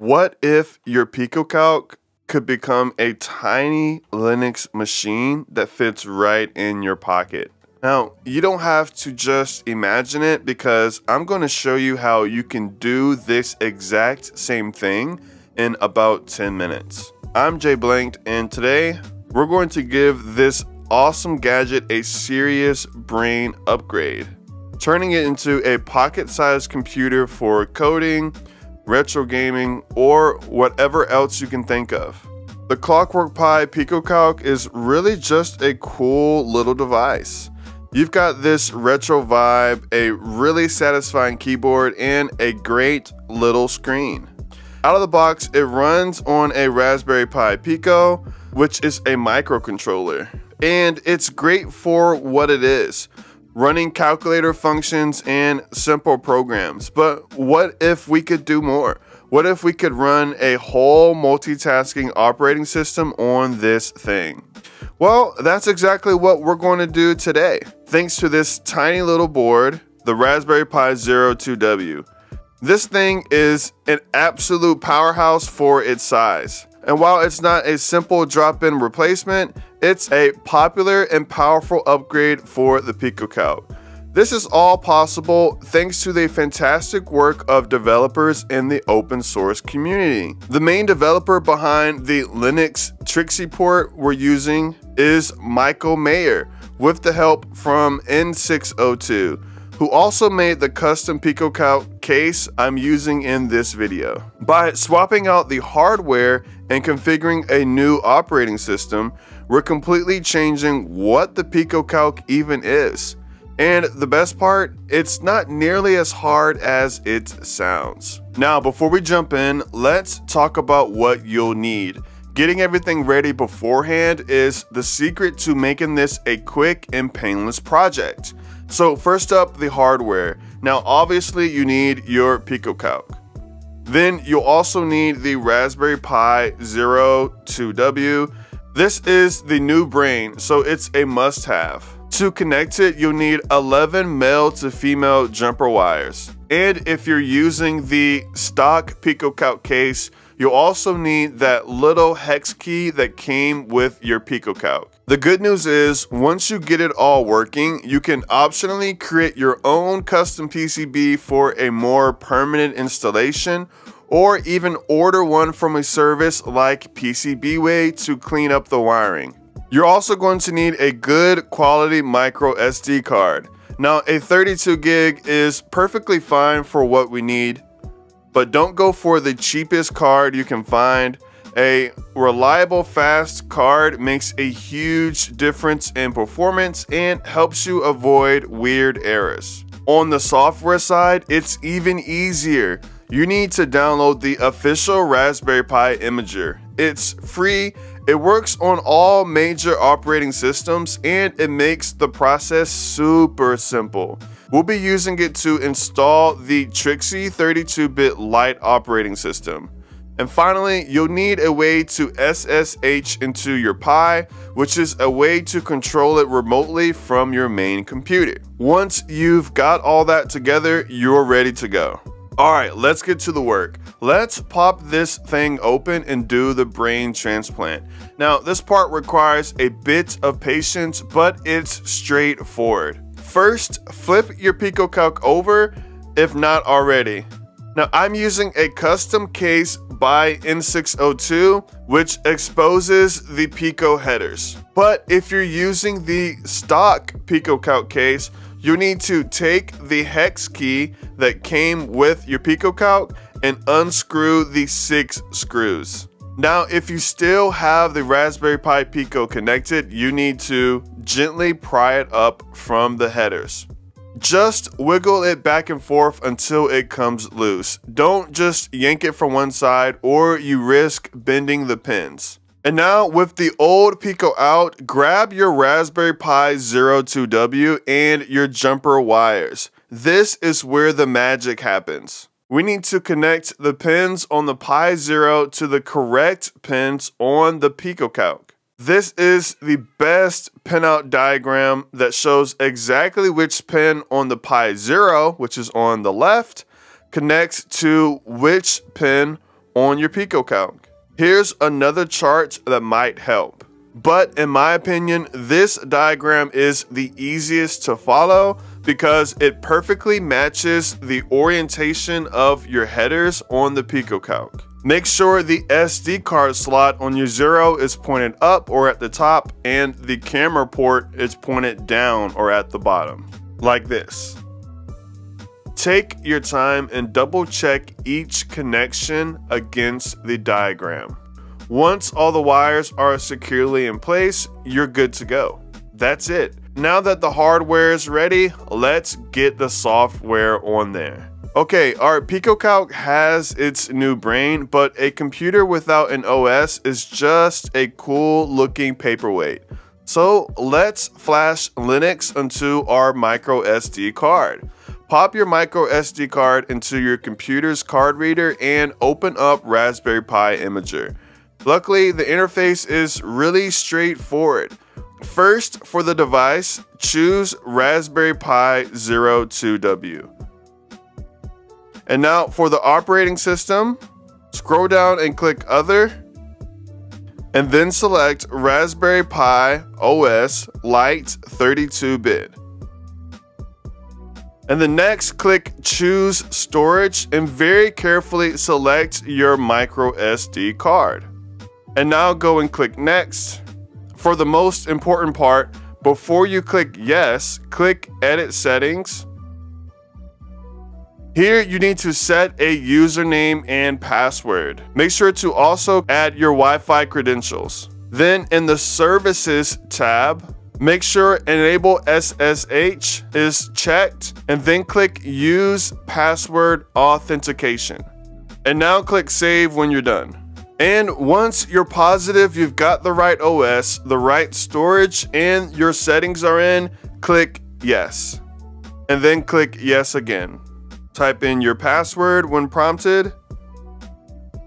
What if your PicoCalc could become a tiny Linux machine that fits right in your pocket? Now, you don't have to just imagine it because I'm going to show you how you can do this exact same thing in about 10 minutes. I'm JBlanked and today we're going to give this awesome gadget a serious brain upgrade, turning it into a pocket-sized computer for coding, retro gaming, or whatever else you can think of. The Clockwork Pi PicoCalc is really just a cool little device. You've got this retro vibe, a really satisfying keyboard, and a great little screen. Out of the box, it runs on a Raspberry Pi Pico, which is a microcontroller. And it's great for what it is running calculator functions and simple programs. But what if we could do more? What if we could run a whole multitasking operating system on this thing? Well, that's exactly what we're going to do today. Thanks to this tiny little board, the Raspberry Pi Zero 2W. This thing is an absolute powerhouse for its size. And while it's not a simple drop-in replacement, it's a popular and powerful upgrade for the PicoCalc. This is all possible thanks to the fantastic work of developers in the open source community. The main developer behind the Linux Trixie port we're using is Michael Mayer with the help from N602 who also made the custom PicoCalc case I'm using in this video. By swapping out the hardware and configuring a new operating system, we're completely changing what the PicoCalc even is. And the best part, it's not nearly as hard as it sounds. Now, before we jump in, let's talk about what you'll need. Getting everything ready beforehand is the secret to making this a quick and painless project. So first up, the hardware. Now obviously you need your PicoCalc. Then you'll also need the Raspberry Pi Zero 2W. This is the new brain, so it's a must-have. To connect it, you'll need 11 male to female jumper wires. And if you're using the stock PicoCalc case, You'll also need that little hex key that came with your PicoCalc. The good news is, once you get it all working, you can optionally create your own custom PCB for a more permanent installation or even order one from a service like PCBWay to clean up the wiring. You're also going to need a good quality micro SD card. Now a 32 gig is perfectly fine for what we need, but don't go for the cheapest card you can find. A reliable fast card makes a huge difference in performance and helps you avoid weird errors. On the software side, it's even easier. You need to download the official Raspberry Pi Imager. It's free, it works on all major operating systems, and it makes the process super simple. We'll be using it to install the Trixie 32-bit Lite operating system. And finally, you'll need a way to SSH into your Pi, which is a way to control it remotely from your main computer. Once you've got all that together, you're ready to go. Alright, let's get to the work. Let's pop this thing open and do the brain transplant. Now, this part requires a bit of patience, but it's straightforward. First, flip your PicoCalc over if not already. Now I'm using a custom case by N602 which exposes the Pico headers. But if you're using the stock PicoCalc case, you need to take the hex key that came with your PicoCalc and unscrew the six screws. Now, if you still have the Raspberry Pi Pico connected, you need to gently pry it up from the headers. Just wiggle it back and forth until it comes loose. Don't just yank it from one side or you risk bending the pins. And now with the old Pico out, grab your Raspberry Pi Zero 2W and your jumper wires. This is where the magic happens. We need to connect the pins on the Pi Zero to the correct pins on the Pico PicoCalc. This is the best pinout diagram that shows exactly which pin on the Pi Zero, which is on the left, connects to which pin on your PicoCalc. Here's another chart that might help. But in my opinion, this diagram is the easiest to follow because it perfectly matches the orientation of your headers on the PicoCalc. Make sure the SD card slot on your Zero is pointed up or at the top and the camera port is pointed down or at the bottom, like this. Take your time and double check each connection against the diagram. Once all the wires are securely in place, you're good to go. That's it. Now that the hardware is ready, let's get the software on there. Okay, our PicoCalc has its new brain, but a computer without an OS is just a cool looking paperweight. So let's flash Linux onto our micro SD card. Pop your micro SD card into your computer's card reader and open up Raspberry Pi Imager. Luckily, the interface is really straightforward. First, for the device, choose Raspberry Pi Zero 2W. And now for the operating system, scroll down and click Other, and then select Raspberry Pi OS Lite 32-bit. And then next, click Choose Storage and very carefully select your micro SD card. And now go and click Next. For the most important part, before you click Yes, click Edit Settings. Here you need to set a username and password. Make sure to also add your Wi-Fi credentials. Then in the Services tab, Make sure Enable SSH is checked and then click Use Password Authentication. And now click Save when you're done. And once you're positive you've got the right OS, the right storage, and your settings are in, click Yes. And then click Yes again. Type in your password when prompted.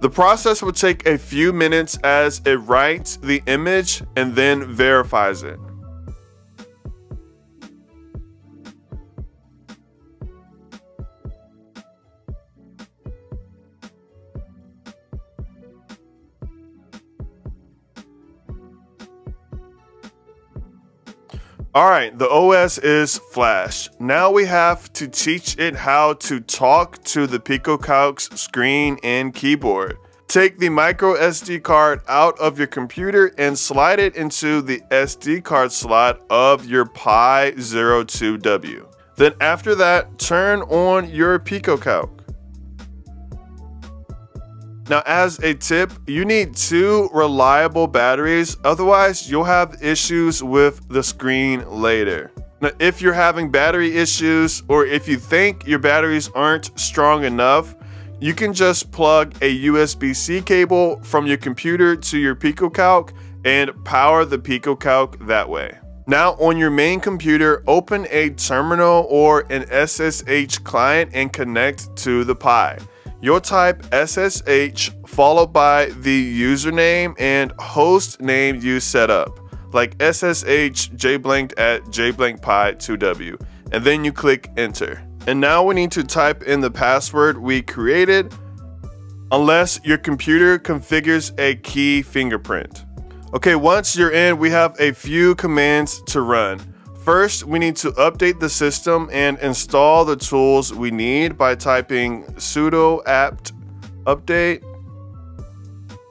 The process will take a few minutes as it writes the image and then verifies it. Alright, the OS is Flash. Now we have to teach it how to talk to the PicoCalc's screen and keyboard. Take the micro SD card out of your computer and slide it into the SD card slot of your Pi Zero 2W. Then after that, turn on your PicoCalc. Now, as a tip, you need two reliable batteries, otherwise you'll have issues with the screen later. Now, if you're having battery issues or if you think your batteries aren't strong enough, you can just plug a USB-C cable from your computer to your PicoCalc and power the PicoCalc that way. Now on your main computer, open a terminal or an SSH client and connect to the Pi. You'll type SSH followed by the username and host name you set up, like SSH jblanked at jblankpi2w, and then you click enter. And now we need to type in the password we created, unless your computer configures a key fingerprint. Okay, once you're in, we have a few commands to run. First, we need to update the system and install the tools we need by typing sudo apt update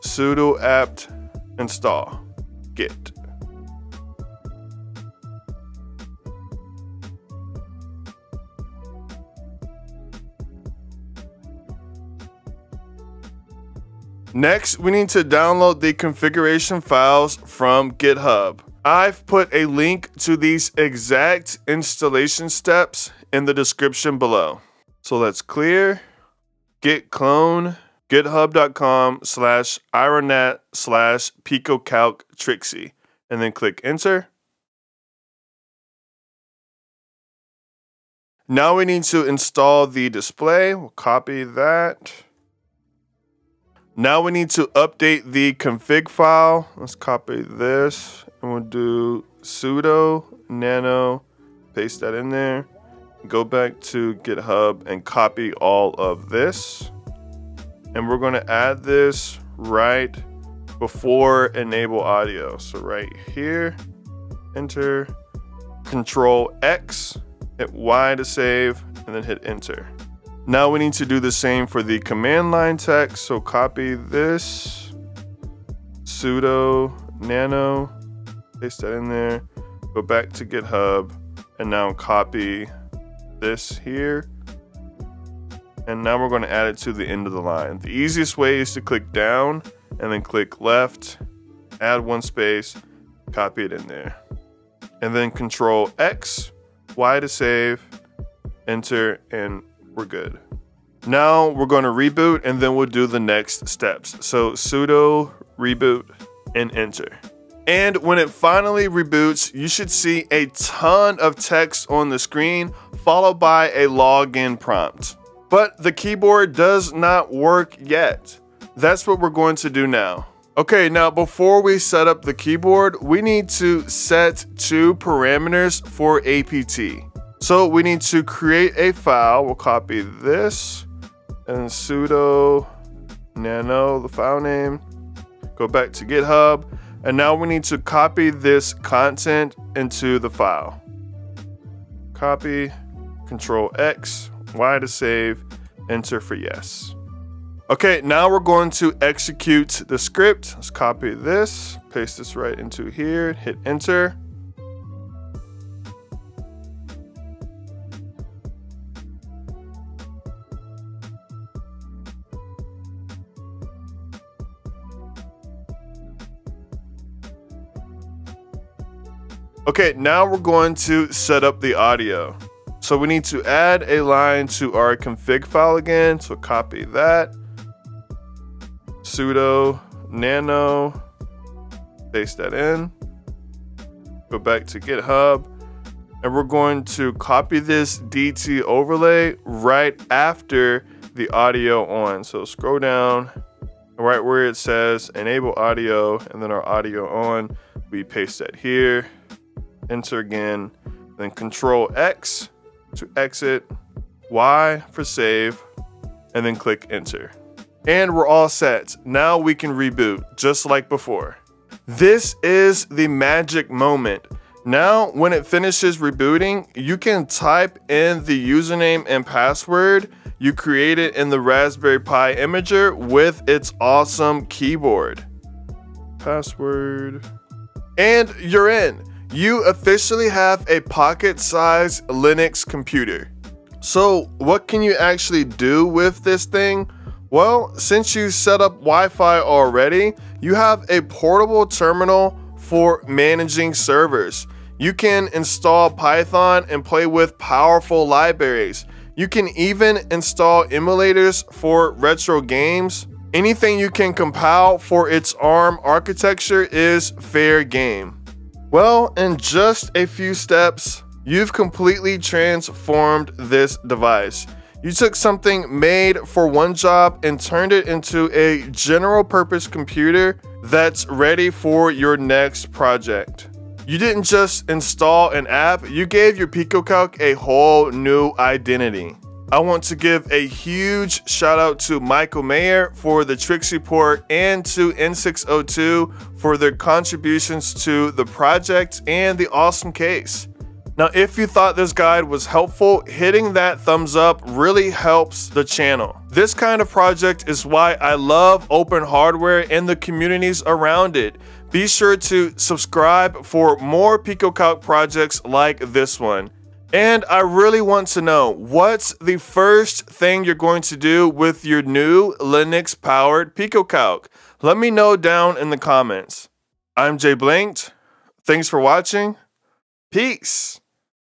sudo apt install git. Next, we need to download the configuration files from GitHub. I've put a link to these exact installation steps in the description below. So let's clear, git clone, github.com slash ironat slash picocalc trixie, and then click enter. Now we need to install the display. We'll copy that. Now we need to update the config file. Let's copy this and we'll do sudo nano, paste that in there. Go back to GitHub and copy all of this. and we're going to add this right before enable audio. So right here, enter, control X, hit Y to save, and then hit enter. Now we need to do the same for the command line text. So copy this, sudo nano, paste that in there, go back to GitHub, and now copy this here. And now we're going to add it to the end of the line. The easiest way is to click down and then click left, add one space, copy it in there. And then control X, Y to save, enter, and we're good. Now we're going to reboot and then we'll do the next steps. So sudo reboot and enter. And when it finally reboots, you should see a ton of text on the screen followed by a login prompt. But the keyboard does not work yet. That's what we're going to do now. Okay, now before we set up the keyboard, we need to set two parameters for APT. So we need to create a file. We'll copy this and sudo nano, the file name. Go back to GitHub and now we need to copy this content into the file. Copy, Control X, Y to save, enter for yes. Okay, now we're going to execute the script. Let's copy this, paste this right into here, hit enter. Okay, now we're going to set up the audio. So we need to add a line to our config file again. So copy that, sudo nano, paste that in, go back to GitHub, and we're going to copy this DT overlay right after the audio on. So scroll down, right where it says enable audio, and then our audio on, we paste that here enter again, then control X to exit, Y for save, and then click enter. And we're all set. Now we can reboot, just like before. This is the magic moment. Now, when it finishes rebooting, you can type in the username and password you created in the Raspberry Pi Imager with its awesome keyboard. Password. And you're in you officially have a pocket-sized Linux computer. So what can you actually do with this thing? Well, since you set up Wi-Fi already, you have a portable terminal for managing servers. You can install Python and play with powerful libraries. You can even install emulators for retro games. Anything you can compile for its ARM architecture is fair game. Well, in just a few steps, you've completely transformed this device. You took something made for one job and turned it into a general purpose computer that's ready for your next project. You didn't just install an app, you gave your PicoCalc a whole new identity. I want to give a huge shout out to Michael Mayer for the Trixie port and to N602 for their contributions to the project and the awesome case. Now, if you thought this guide was helpful, hitting that thumbs up really helps the channel. This kind of project is why I love open hardware and the communities around it. Be sure to subscribe for more PicoCalc projects like this one. And I really want to know what's the first thing you're going to do with your new Linux powered PicoCalc? Let me know down in the comments. I'm JBlanked. Thanks for watching. Peace.